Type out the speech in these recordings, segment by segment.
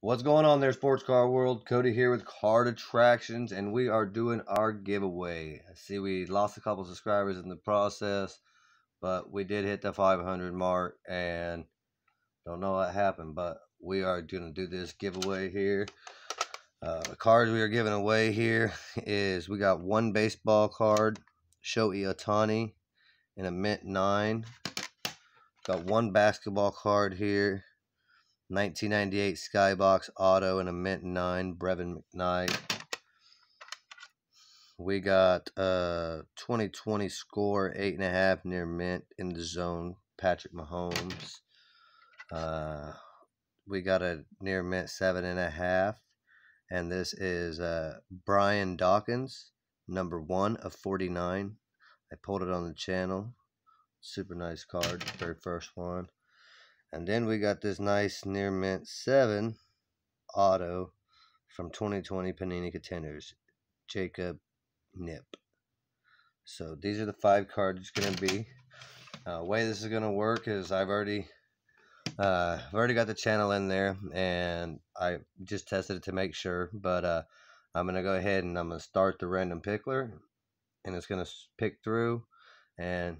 What's going on there, sports car world? Cody here with Card Attractions, and we are doing our giveaway. I see we lost a couple subscribers in the process, but we did hit the 500 mark, and don't know what happened, but we are going to do this giveaway here. Uh, the cards we are giving away here is we got one baseball card, Shohei Ohtani, in a mint nine. Got one basketball card here 1998 Skybox Auto and a Mint 9, Brevin McKnight. We got uh 2020 score, 8.5 near mint in the zone, Patrick Mahomes. Uh, we got a near mint 7.5, and this is uh, Brian Dawkins, number 1 of 49. I pulled it on the channel. Super nice card, very first one. And then we got this nice near mint 7 auto from 2020 Panini Contenders, Jacob Nip. So these are the five cards it's going to be. Uh, way this is going to work is I've already uh, I've already got the channel in there and I just tested it to make sure. But uh, I'm going to go ahead and I'm going to start the random pickler and it's going to pick through and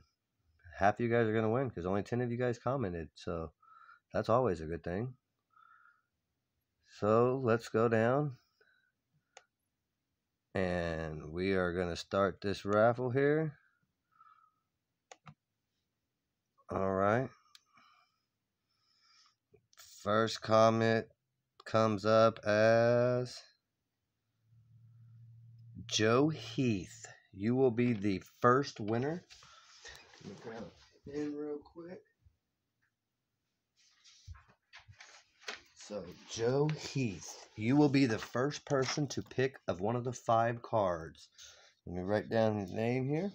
half of you guys are going to win because only 10 of you guys commented. So that's always a good thing. So let's go down. And we are going to start this raffle here. All right. First comment comes up as Joe Heath. You will be the first winner. Let me grab a pen real quick. So, Joe Heath, you will be the first person to pick of one of the five cards. Let me write down his name here.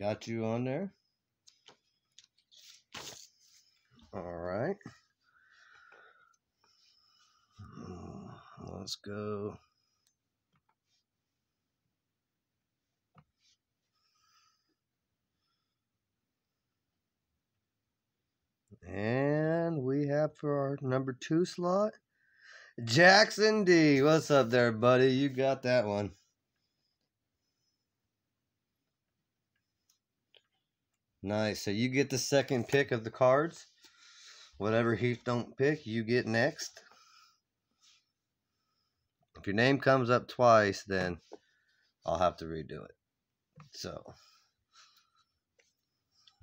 Got you on there. All right. Mm, let's go. And we have for our number two slot, Jackson D. What's up there, buddy? You got that one. Nice. So you get the second pick of the cards. Whatever Heath don't pick, you get next. If your name comes up twice, then I'll have to redo it. So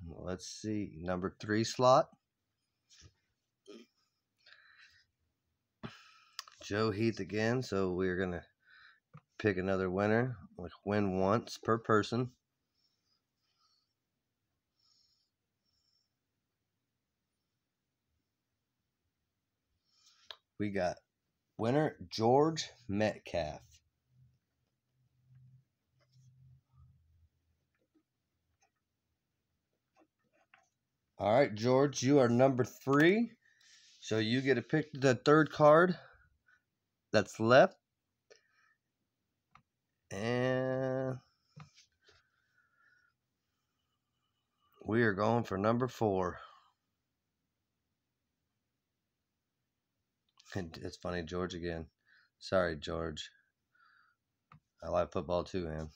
let's see. Number three slot. Joe Heath again. So we're going to pick another winner. Like win once per person. We got winner George Metcalf. All right, George, you are number three. So you get to pick the third card that's left. And we are going for number four. and it's funny, George again. Sorry, George. I like football too, man.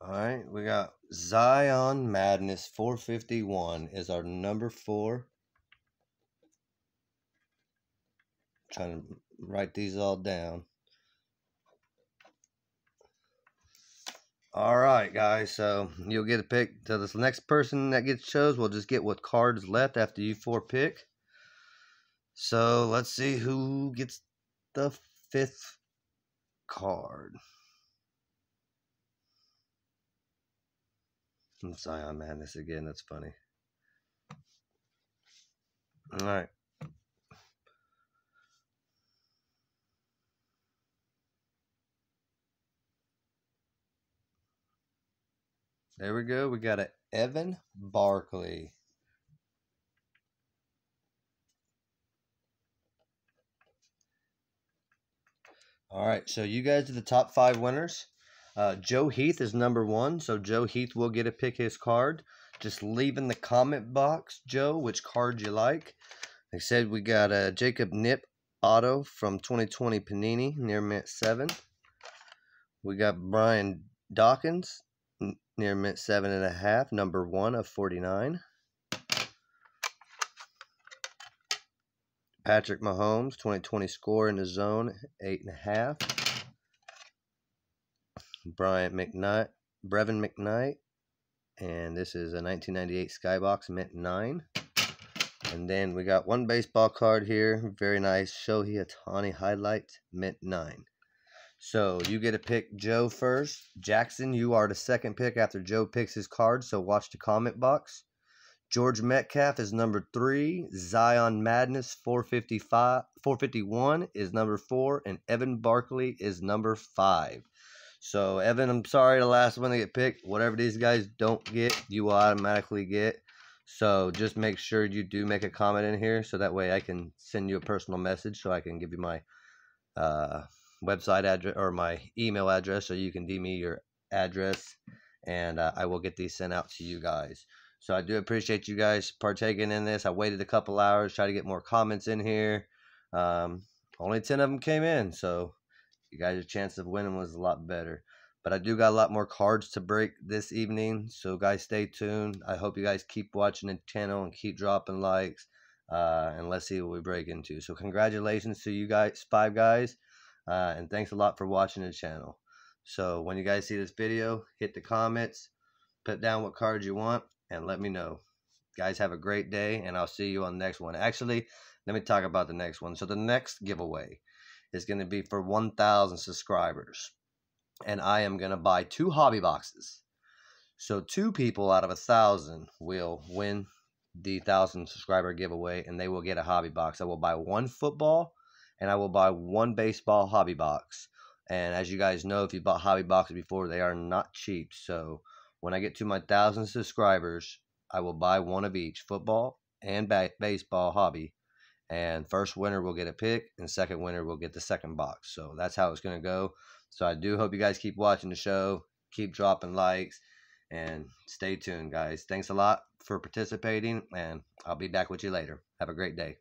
All right, we got Zion Madness 451 is our number four. trying to write these all down. All right, guys. So you'll get a pick. So this next person that gets chose will just get what cards left after you four pick. So let's see who gets the fifth card. Zion Madness again. That's funny. All right. There we go. We got a Evan Barkley. All right, so you guys are the top five winners. Uh, Joe Heath is number one, so Joe Heath will get to pick his card. Just leave in the comment box, Joe, which card you like. Like I said, we got a uh, Jacob Nip auto from 2020 Panini, near mint 7. We got Brian Dawkins, near mint 7.5, number 1 of 49. Patrick Mahomes, 2020 score in the zone, 8.5. Bryant McKnight, Brevin McKnight, and this is a 1998 Skybox Mint 9. And then we got one baseball card here, very nice, Shohei Ohtani highlight, Mint 9. So you get to pick Joe first. Jackson, you are the second pick after Joe picks his card, so watch the comment box. George Metcalf is number three. Zion Madness 455, 451 is number four, and Evan Barkley is number five. So Evan, I'm sorry, the last one to get picked. Whatever these guys don't get, you will automatically get. So just make sure you do make a comment in here, so that way I can send you a personal message, so I can give you my uh, website address or my email address, so you can DM me your address, and uh, I will get these sent out to you guys. So I do appreciate you guys partaking in this. I waited a couple hours, try to get more comments in here. Um, only 10 of them came in, so you guys' your chance of winning was a lot better. But I do got a lot more cards to break this evening, so guys, stay tuned. I hope you guys keep watching the channel and keep dropping likes, uh, and let's see what we break into. So congratulations to you guys, five guys, uh, and thanks a lot for watching the channel. So when you guys see this video, hit the comments, put down what cards you want, and let me know. Guys, have a great day, and I'll see you on the next one. Actually, let me talk about the next one. So the next giveaway is going to be for 1,000 subscribers, and I am going to buy two hobby boxes. So two people out of a thousand will win the thousand subscriber giveaway, and they will get a hobby box. I will buy one football, and I will buy one baseball hobby box. And as you guys know, if you bought hobby boxes before, they are not cheap. So when I get to my thousand subscribers, I will buy one of each football and ba- baseball hobby. And first winner will get a pick, and second winner will get the second box. So that's how it's going to go. So I do hope you guys keep watching the show, keep dropping likes, and stay tuned, guys. Thanks a lot for participating, and I'll be back with you later. Have a great day.